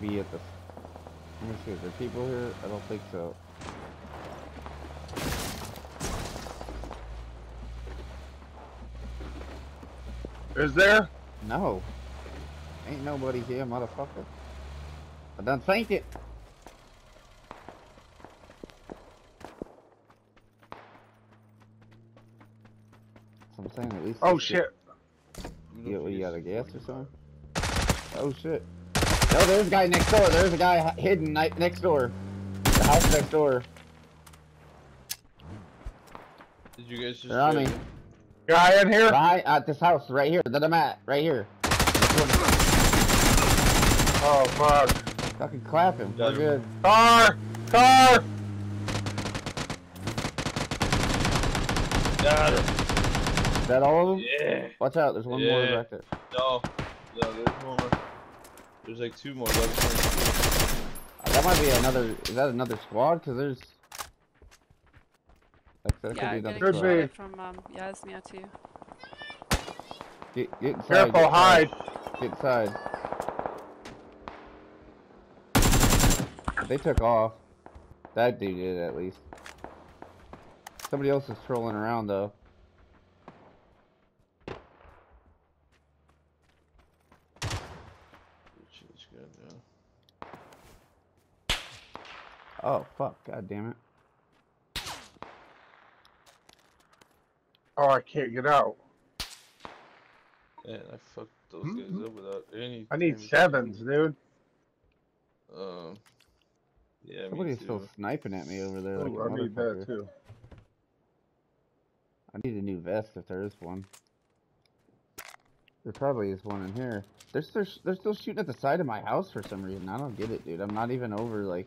be at the. Let me see. Is there people here? I don't think so. Is there? No. Ain't nobody here, motherfucker. I done think it. I'm saying at least. Oh shit. You, what, you got a gas or something? Oh shit. No, there's a guy next door. There's a guy hidden next door. The house next door. Did you guys just? They're on try me. Guy in here? Right at this house right here that I'm at. Right here. Oh fuck. Fucking clap him. We're good. Car! Car! Got him. Is that all of them? Yeah. Watch out. There's one more Yeah. back there. No. No, there's more. There's like two more. That was. Uh, That might be another. Is that another squad? Cause there's. Like, that Yeah, could be another squad. be. from um, Yasnaya too. Get, get inside. Careful, get inside, hide. Get inside. They took off. That dude did at least. Somebody else is trolling around though. Change gun now. Oh fuck! God damn it! Oh, I can't get out. Man, I fucked those guys up without any. I need sevens, dude. Um. Yeah, Somebody's me still sniping at me over there like Ooh, a I need that too. I need a new vest if there is one. There probably is one in here. They're still, they're still shooting at the side of my house for some reason. I don't get it, dude. I'm not even over like.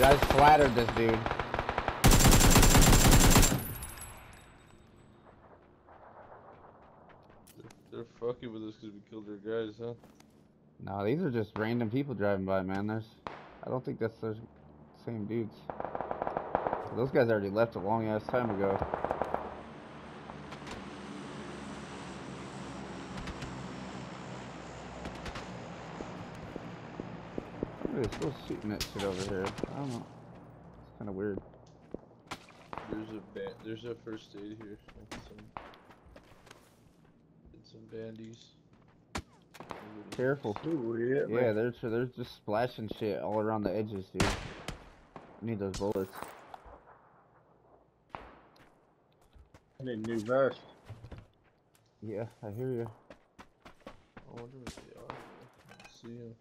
Dude, I splattered this dude. They're, fucking with us because we killed their guys, huh? No, these are just random people driving by, man. There's, I don't think that's the same dudes. Those guys already left a long ass time ago. Somebody's still shooting that shit over here. I don't know. It's kind of weird. There's a ba- there's a first aid here. and some and some bandies. Everybody- Careful. Ooh, yeah. Yeah, they're they're just splashing shit all around the edges, dude. I need those bullets. I need a new vest. Yeah, I hear you. I wonder what they are. I don't see 'em.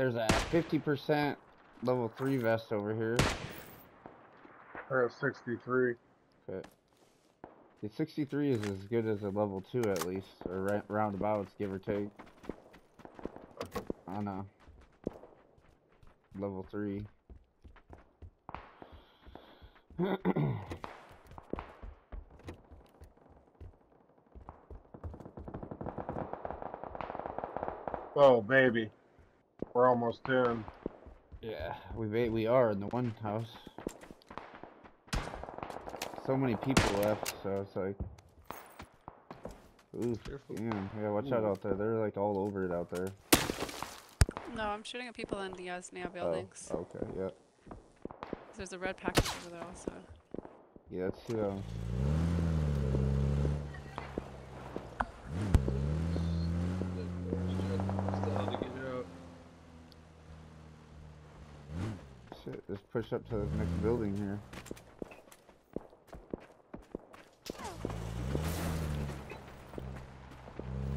There's a 50% level 3 vest over here. Got 63. Okay. The 63 is as good as a level 2 at least, or roundabouts, give or take. I know. Level 3. Oh, baby. We're almost in. yeah, we ba- we are in the one house. So many people left, so it's like. Ooh, Careful. damn. Yeah, watch out Ooh. out there. They're like all over it out there. No, I'm shooting at people in the uh, Yasnaya Oh, buildings. okay, yeah. There's a red package over there also. Yeah, that's two of um, 'em. That door's shut. Still how to get out. Shit, just push up to the next building here.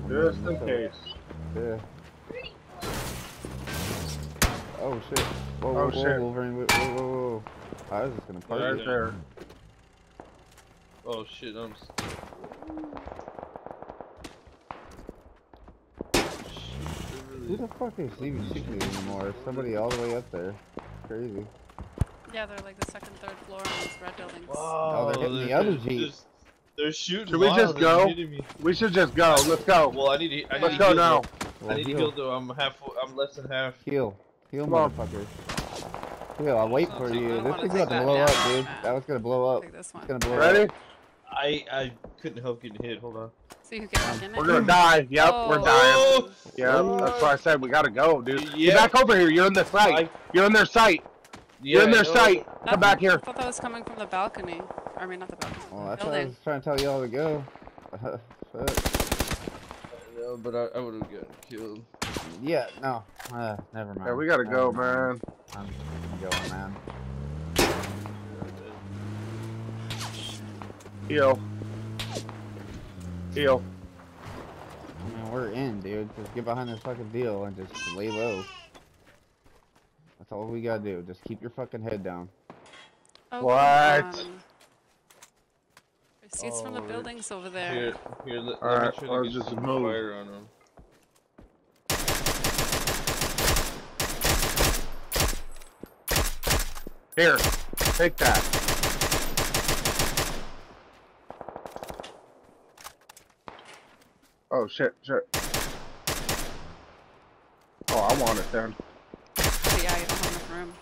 Just in case. Yeah. Oh shit. Whoa, whoa, Oh, whoa, shit. Wolverine, whoa, whoa, whoa, whoa. I was just gonna park Right it. there. Oh shit, I'm. s- Shit, they're Who really- the fuck is even shooting me anymore? Somebody all the way up there. Crazy. Yeah, they're like the second, third floor in these red buildings. Oh, they're hitting the other Jeep. just- They're shooting. Should we wild, just go? We should just go. Let's go. Well, I need to. I need Let's to go heal, now. though. Well, I need to heal. heal though. I'm half. I'm less than half. Heal. Heal, Come on. motherfucker. Heal, I'll wait for take you. This one. is Take about to blow down, up, dude. Matt. That was gonna blow up. Take this one. It's gonna blow Ready? up. I I couldn't help getting hit. Hold on. So you can get in We're it. gonna die. Yep, we're oh. dying. Oh, that's why I said we gotta go, dude. Yeah. Get back over here. You're in the site. I- You're in their sight. You're in their sight. I Come back here. I thought that was coming from the balcony. I mean, not the balcony. Well, the that's what I was trying to tell y'all to go. Fuck. No, but I, I would have gotten killed. yeah, no. Uh, never mind. Yeah, we gotta go, Never mind. man. I'm going, man. Heal. Heal. I mean, we're in, dude. Just get behind this fucking deal and just lay low. That's all we gotta do. Just keep your fucking head down. Oh, What? on. There's seats from the Oh, buildings over there. Here, here, let, let Alright, me try let's just move. fire on him. Here. Take that. Oh shit, shit. Oh, I want it then. But yeah, you don't have enough room.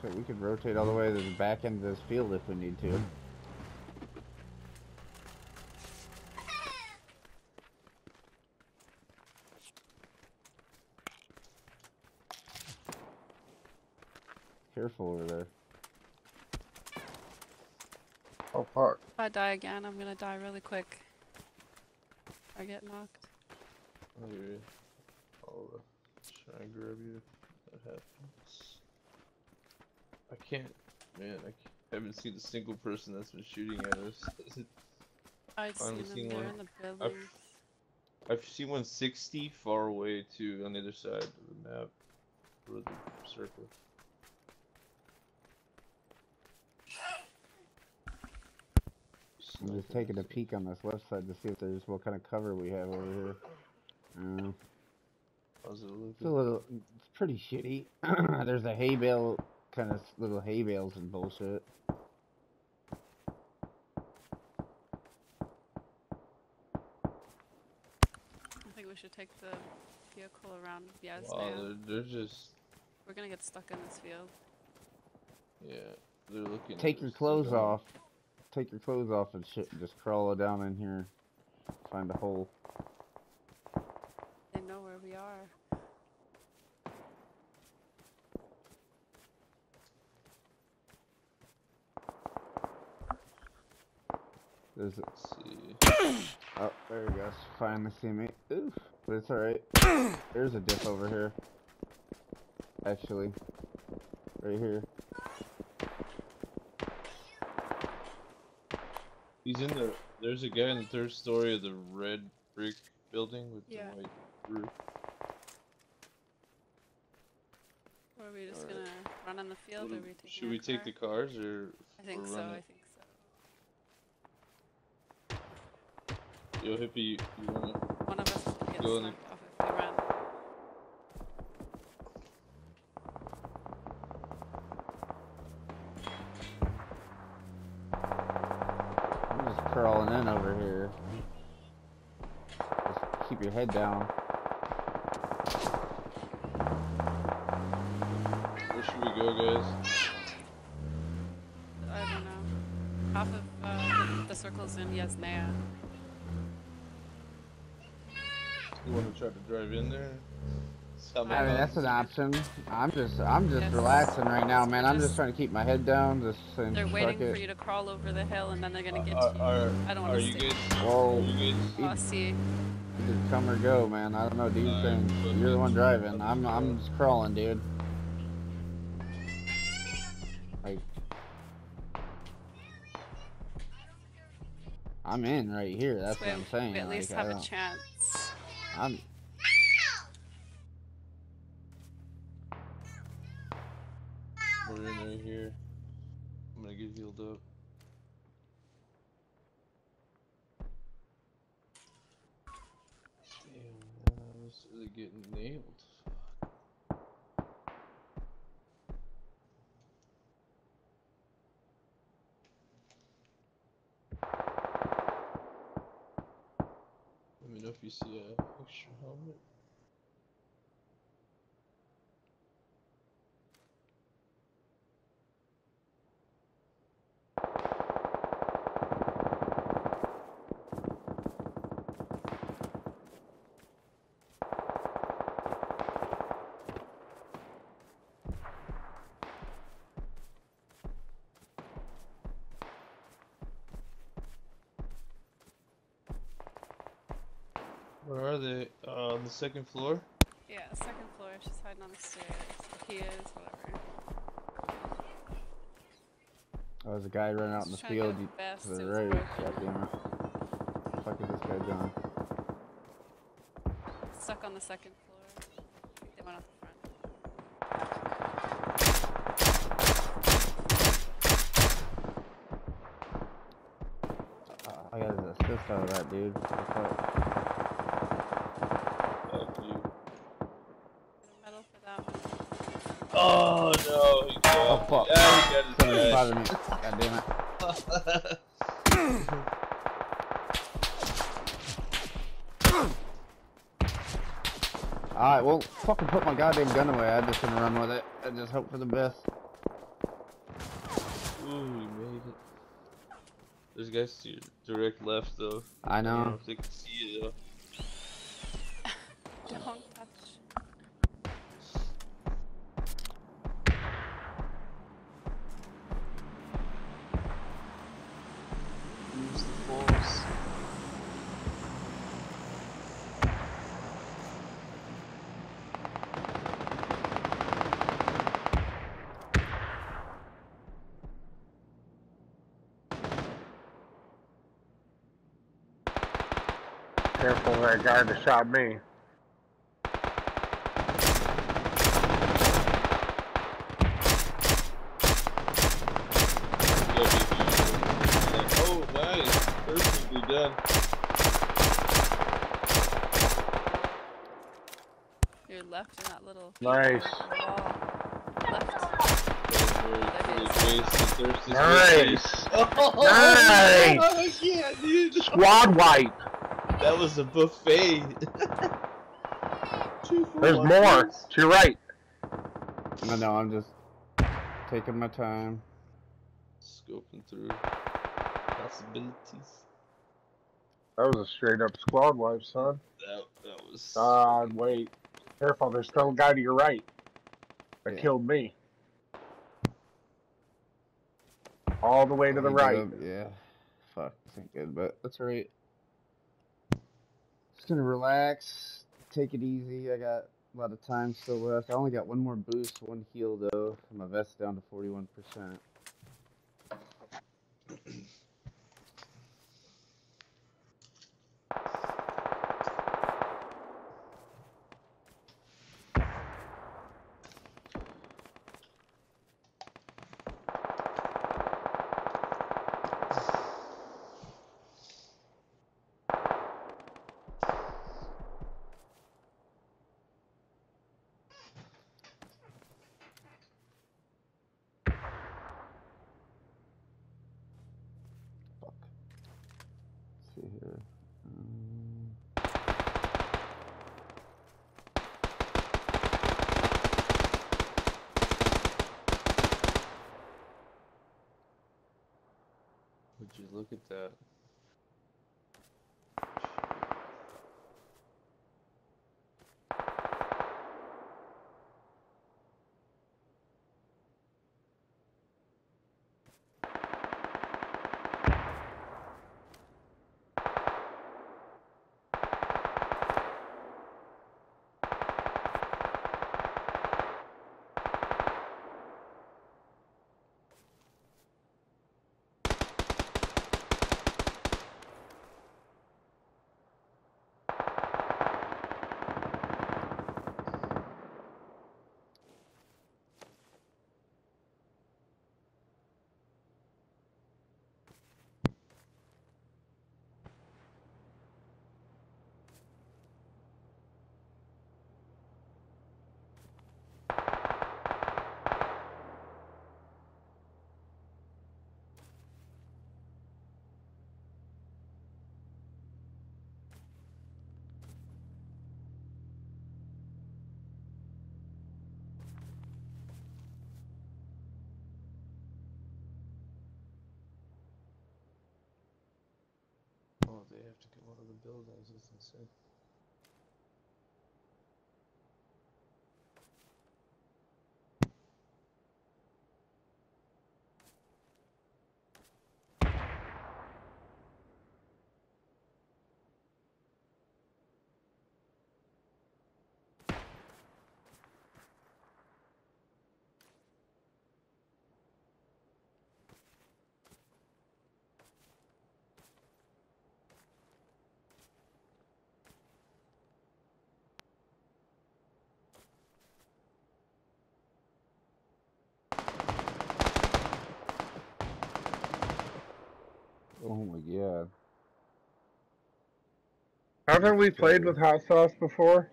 So we could rotate all the way to the back end of this field if we need to. Careful over there. Oh fuck. If I die again, I'm gonna die really quick. I get knocked. Here. I'll uh, try and grab you if that happens. I can't, man. I, can't, haven't seen a single person that's been shooting at us. Finally seen seen one. in the buildings. I've seen one 60 far away too on the other side of the map. For the circle. I'm just taking a peek on this left side to see if there's what kind of cover we have over here. Uh, How's it it's a little, it's pretty shitty. there's a hay bale, kind of little hay bales and bullshit. I think we should take the vehicle around Yasnaya. Wow, they're, they're just, We're gonna get stuck in this field. yeah, they're looking. Take your clothes don't- off. Take your clothes off and shit. and Just crawl down in here. Find a hole. They know where we are. There's a, Let's see. oh, there he goes. Finally see me. Oof, but it's alright. There's a dip over here. Actually, right here. He's in the. There's a guy in the third story of the red brick building with Yeah. the white roof. Or are we just Alright. gonna run in the field, What or are we taking Should our we take the cars or? I think or so. run I think so. Yo, hippie, you wanna? One of us is gonna get Go in the- snuck off if we run. I'm just crawling in over here. Just keep your head down. Where should we go, guys? I don't know. Half of uh, the, the circle's in Yasnaya. You wanna try to drive in there? Stop I mean, that's an option. I'm just, I'm just Yes. relaxing right now, man. I'm just Just- trying to keep my head down. Just saying, They're waiting it. for you to crawl over the hill, and then they're gonna uh, get Are, to you. are, I don't are wanna you stay. guys? Whoa. Are you guys? Oh, I see. Either come or go, man. I don't know, dude. Alright, thing. fuck You're the one driving. I'll I'm, I'm just crawling, dude. Like, I'm in right here. That's So what I'm saying. We at least like, have a chance. I'm. Right here. I'm gonna get healed up. Damn, man, I was really getting nailed. Let me know if you see a extra helmet. Are they? Uh, on the second floor? Yeah, second floor. She's hiding on the stairs. He is, whatever. Oh, there's a guy running out in the Just trying to field go you- fast, to the right. broken. God damn it. The fuck is this guy doing? Stuck on the second floor. They went out the front. Uh, I got an assist out of that dude. What the fuck? Fuck you. Get a medal for that one. Oh no! He got, Oh, fuck. Yeah, he got Someone his spotted me. God damn it. Alright, well, fucking put my goddamn gun away. I'm just gonna run with it and just hope for the best. Ooh, we made it. There's guys to your direct left though. I I don't know know. if they can see you though. Don't touch. Careful of that guy that shot me. Go behind. Oh, nice. Perfectly done. Your left in that little Nice. wall. Left. Nice. Oh, Nice. yeah, dude. Squad wipe. That was a buffet. Two There's one, more. please. To your right. No, no, I'm just taking my time. Scoping through possibilities. That was a straight up squad wipe, son. That that was. God, wait. Careful, there's still a guy to your right. That Yeah. killed me. All the way to the right. up, Yeah. Fuck, this ain't good, but that's alright. Just gonna relax, take it easy. I got a lot of time still left. I only got one more boost, one heal though. My vest down to 41%. You look at that? Oh, they have to get one of the my god. Haven't we played with hot sauce before?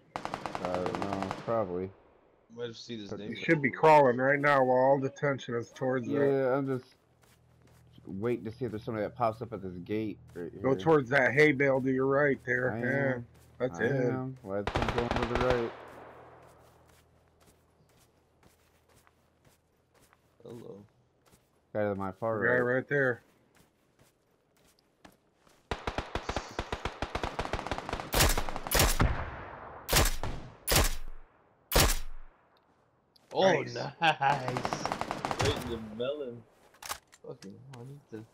I don't know. Probably. Might have seen his name. He should be crawling right now while all the tension is towards that. Yeah, I'm just waiting to see if there's somebody that pops up at this gate right Go towards that hay bale to your right there. I yeah, am. that's I it. am. Well, that's him going to the right. Hello. Guy to my far Guy right. right there. Oh, Nice. nice. Right in the melon. Fucking, I need to.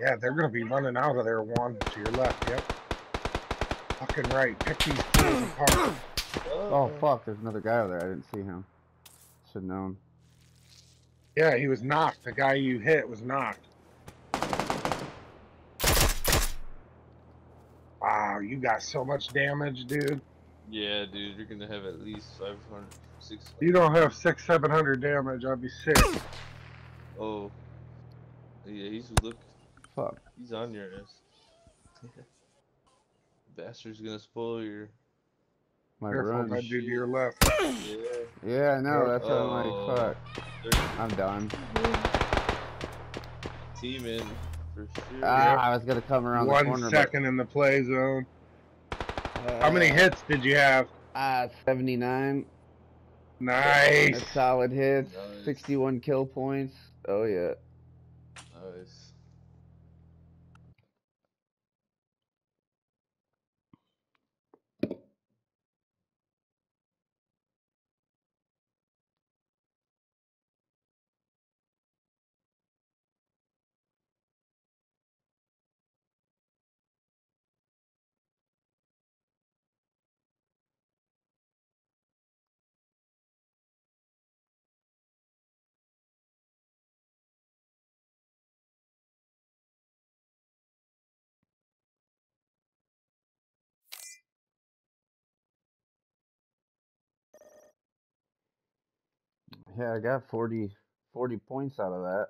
Yeah, they're gonna be running out of there. One to your left. Yep. Fucking right. Pick these fools apart. Oh, oh fuck! There's another guy over there. I didn't see him. Should known. Yeah, he was knocked. The guy you hit was knocked. Wow, you got so much damage, dude. Yeah, dude, you're gonna have at least 500, 600. You don't have six, seven hundred damage. I'd be sick. Oh. Yeah, he's look. Fuck. He's on your ass. Bastard's gonna spoil your. My Careful, run. that dude to your left. Yeah. Yeah, I know. That's what I'm Oh. like. Fuck. I'm done. teaming for sure. Ah, I was gonna come around the One corner. second in the play zone. But, How many uh, hits did you have? Ah, 79. Nice. That's solid hits. Nice. 61 kill points. Oh yeah. Nice. Yeah, I got 40, 40 points out of that.